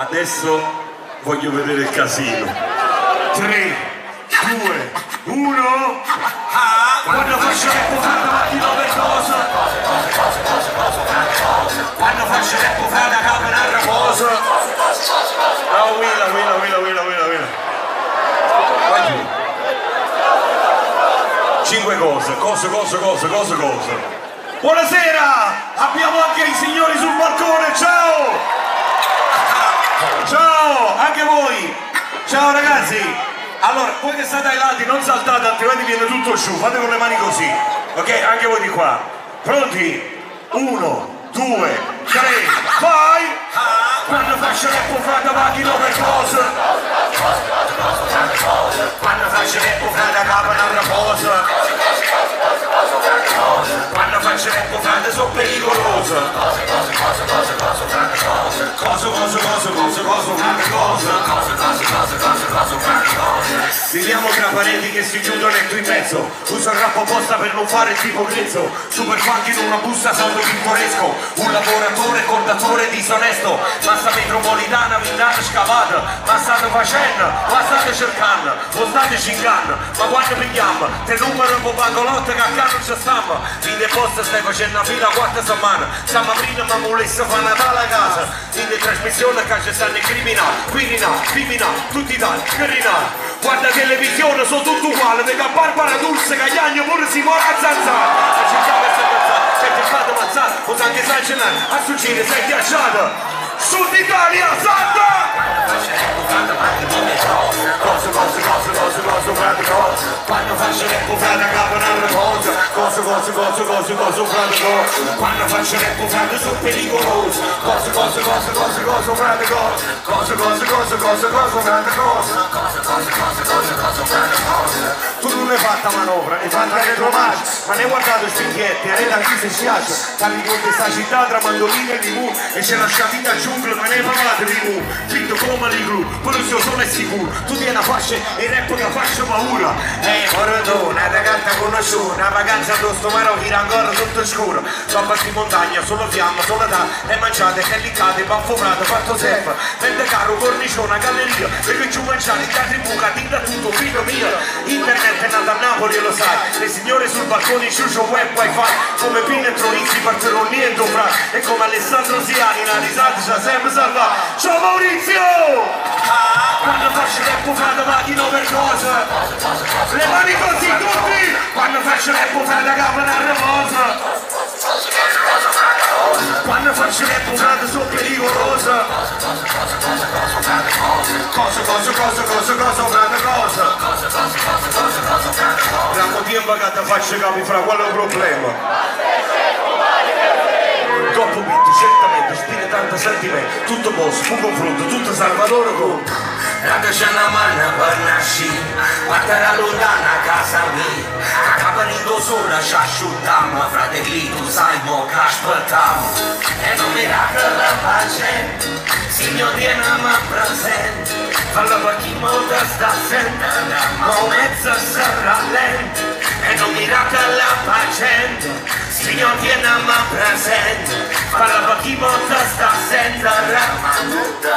Adesso voglio vedere il casino. 3, 2, 1. Quando faccio le fate macchina per cosa? Quando faccio le fate capo un'altra cosa? Oh, willa, willa, willa, willa, willa, willa. Cinque cose, cose, cose, cose, cose, cose. Buonasera! Abbiamo anche i signori sul balcone, ciao! Anche voi! Ciao ragazzi! Allora, voi che state ai lati non saltate, altrimenti viene tutto giù, fate con le mani così, ok? Anche voi di qua. Pronti? Uno, due, tre, vai! Quando faccio le puffate macchino per cosa? Quando faccio le puffate capo un'altra cosa? Quando faccio le puffate sono pericolose Cosa, cosa, cosa, cosa, cosa, frate cosa Cosa, cosa, cosa, cosa, cosa, frate Viviamo tra pareti che si chiudono e tu in mezzo. Uso il rap apposta per non fare tipo grezzo Super funk in una busta saldo pittoresco Un lavoratore contatore disonesto. Massa metropolitana, vindana scavata. Ma state facendo, ma state cercando O state cingando, ma quando pigliamo Te numero un po' bancolotte che a casa non ci stiamo In deposto stai facendo una fila quattro settimane Stiamo aprendo ma volesse fare Natale a casa. In trasmissione che ci stanno i criminali. Criminali, criminali, tutti tali, criminali Guarda televisione, sono tutti uguali Vega Barbara Dulce, Cagliagno, pure Simone a zanzara La città per zanzara, se ti fate ammazzare O anche esagerare, a succedere sei ghiacciato Sud Italia, Santa! Cosa, cosa, cosa, cosa, cosa, frate cosa Quando faccio le frate capo un'altra cosa Cosa, cosa, cosa, cosa, cosa, frate cosa Quando faccio le frate sono pericoloso Cosa, cosa, cosa, cosa, cosa, frate cosa Cosa, cosa, cosa, cosa, cosa, frate cosa Cosa, cosa, cosa, cosa, cosa, frate cosa Tu non hai fatta manovra, hai fatta retromarcia Ma ne hai guardato i spicchietti, arena qui se schiaccia Parli con questa città tra mandolini e limù E c'è lasciati da giungla, ma ne hai parlato di mu Fitto come l'iglu, poi il suo sono è sicuro. Tu tieni una fascia e rap che faccio paura. Eh, moretone, una ragazza conosciuta Una vacanza addosso, ma non tira ancora tutto scuro. Sopra di montagna, solo fiamma, solo da E mangiate, pellicate, baffo prato, fatto surf Vende caro, cornicione, galleria Perché giù mangiare, altri buca, tinta tutto, figlio mio. Internet è nata a Napoli, lo sai Le signore sul balcone, ciuccio web, wifi Come Pinetro, Rizzi, partirò niente, fra E come Alessandro Siani, una risata, ci sempre salvato Ciao Maurizio! Quando faccio le buffate macchino per cosa? Le mani così tutti! Quando faccio le buffate capo una remosa! Cosa, cosa, cosa, cosa, cosa, frate cosa? Troppo tempo che ti faccio capi fra qual è il problema? Dopo beat, certamente, spine tanto sentimento, tutto posto, un confronto, tutto Salvatore con Dacă și n amană părnași Partea lontana casa mea Acapării do soră și așutam Frate gritu sai mo caș pătam E non miracolo pace Signor tiene ma present per chi molto sta sentendo Ma un mezzo sarà lento E non miracolo pace Signor tiene ma present per chi molto sta sentendo lento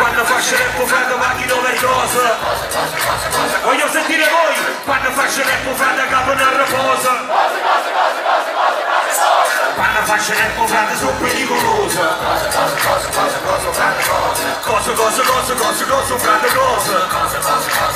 Quando faccio rap frate macchino per cosa? Voglio sentire voi. Quando faccio rap frate capo una raposa Quando faccio rap frate sono pericolosa Cosa, cosa, cosa, cosa, cosa, frate cosa